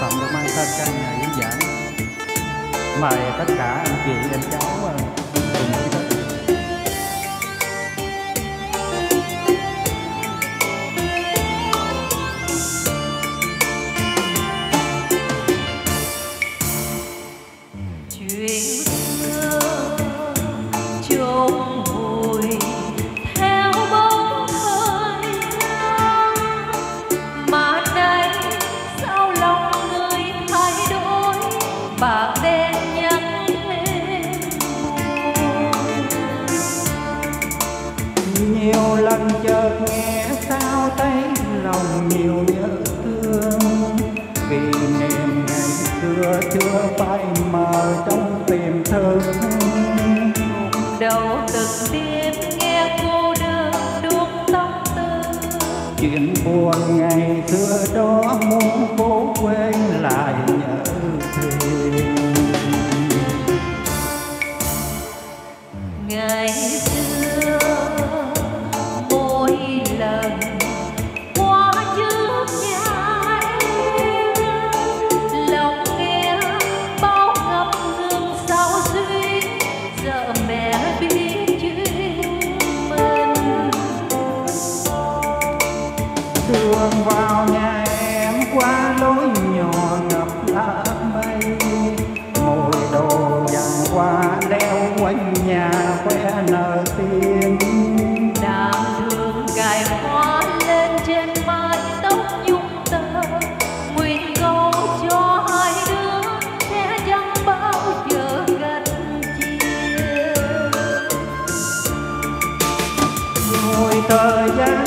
phẩm được mang tên căn nhà diễn giảng mời tất cả anh chị em cháu ờ, xưa chưa phai mờ trong tiềm thức đầu từng đêm nghe cô đơn đuốc tâm tư chuyện buồn ngày thời gian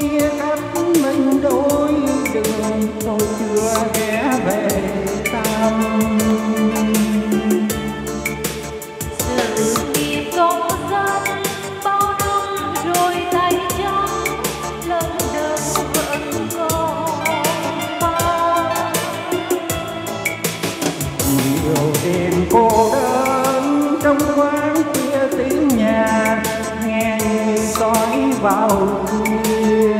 chia cách mình đôi đường tôi chưa ghé về thăm. Sự nghiệp công danh bao năm rồi tay trắng lần đơn vẫn còn mang. Nhiều đêm cô đơn trong quán kia tiếng nhà sói vào khuya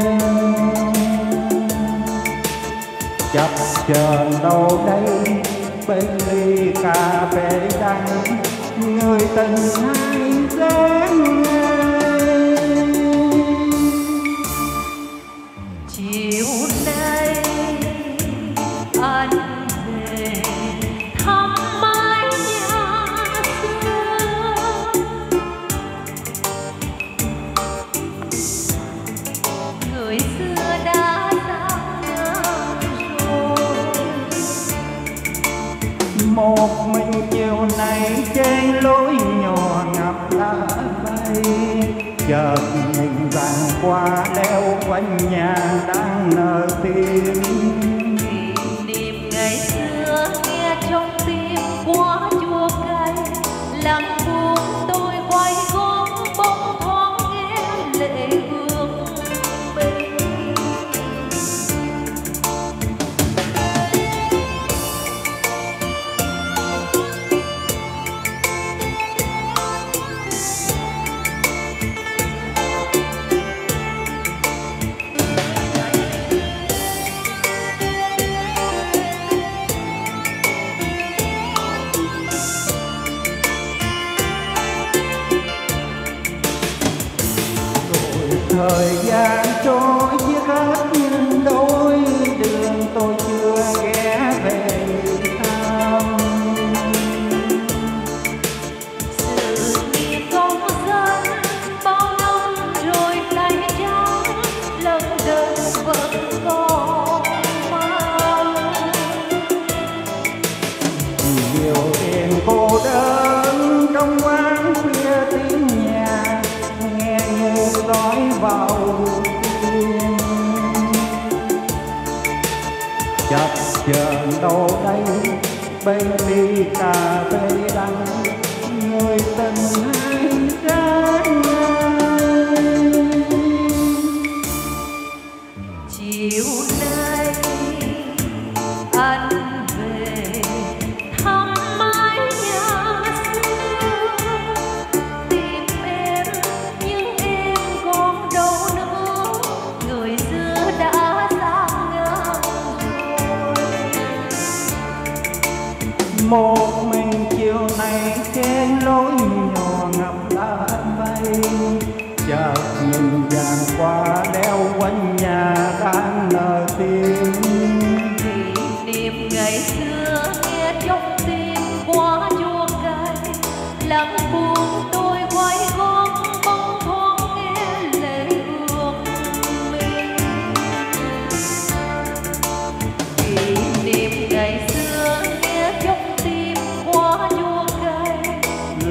chập chờn đâu đây, bên ly cà phê đắng, người tình hai dáng mình chiều nay trên lối nhỏ ngập lá bay. Chợt nhìn vàng qua leo quanh nhà đang nở tiếng. Thời gian. Vào tim. Chập chờn đâu đây bên đi cà phê đắng một mình chiều nay trên lối nhỏ ngập lá bay, chợt nhìn vàng qua đeo quanh nhà đang nở tiếng kỷ niệm ngày xưa nghe trong tim quá chua cay lắm buồn tôi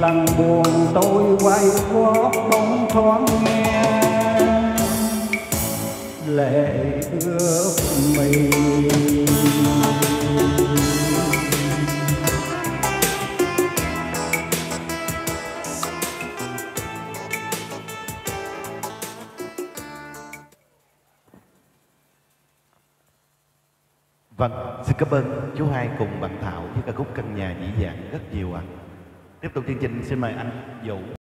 lần buồn tôi quay gót bóng thoáng nghe lệ ước mình Vâng, xin cảm ơn chú hai cùng bạn Thảo với ca khúc căn nhà dĩ dàng rất nhiều ạ. À. Tiếp tục chương trình xin mời anh Vũ.